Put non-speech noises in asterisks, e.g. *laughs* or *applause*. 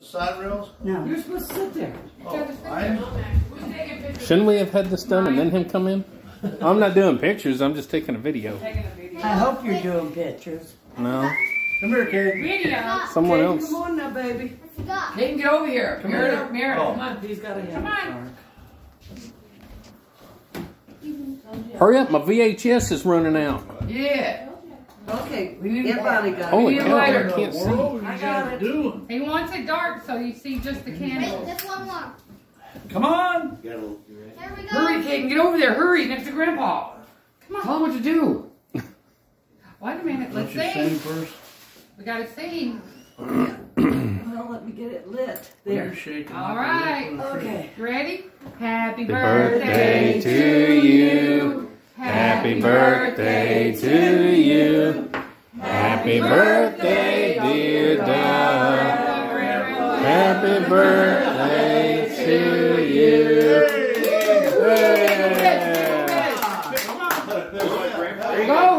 Side rails? No. You're supposed to sit there. Oh, I, Shouldn't we have had this done and then him come in? I'm not doing pictures. I'm just taking a video. I hope you're doing pictures. No, come here, Kate. Video. someone Hey, else. Come on now, baby. I forgot. Caden, get over here. Come here. here. Mirror. Oh. Come on. He's got to have Come on. Hurry up, my VHS is running out. Yeah. Okay, We need everybody got Holy Me it. and cow, I Ryder. can't see. I got it. doing? He wants it dark so you see just the Wait, candle. just one more. Come on. There we go. Hurry, Caden. Get over there. Hurry. Next to Grandpa. Come on. Tell him what to do. *laughs* Wait a minute. Let's you sing sing. first? We gotta sing. Well, let me get it lit. There. shaking. All like a right. lip on a tree. Okay. Ready? Happy birthday birthday to you. Happy birthday to you. Happy birthday, dear Doug. Happy birthday to you. Go.